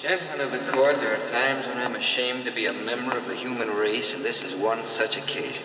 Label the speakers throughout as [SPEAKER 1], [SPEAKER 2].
[SPEAKER 1] Gentlemen of the court, there are times when I'm ashamed to be a member of the human race, and this is one such occasion.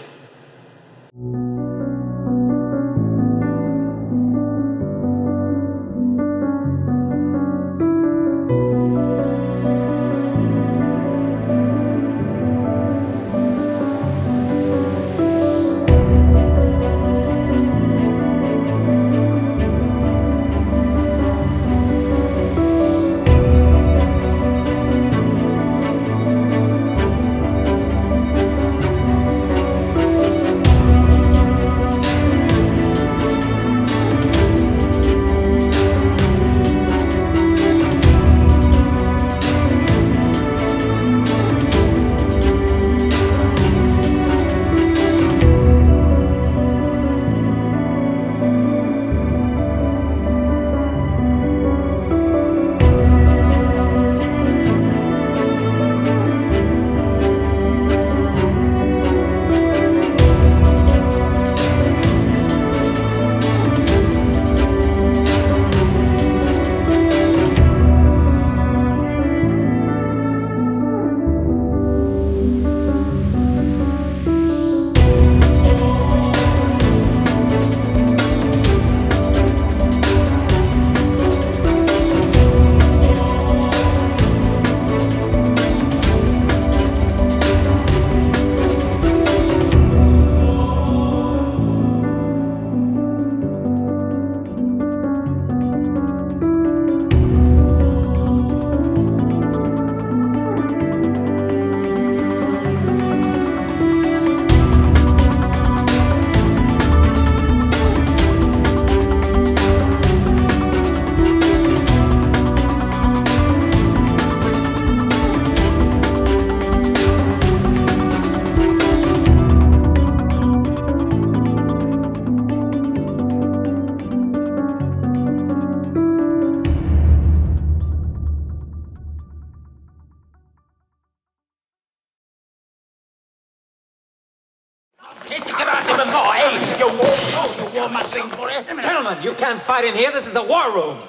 [SPEAKER 2] Gentlemen, you can't fight in here. This is the war room.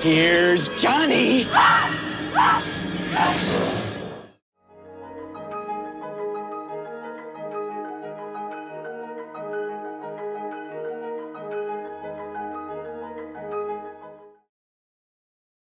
[SPEAKER 3] Here's Johnny.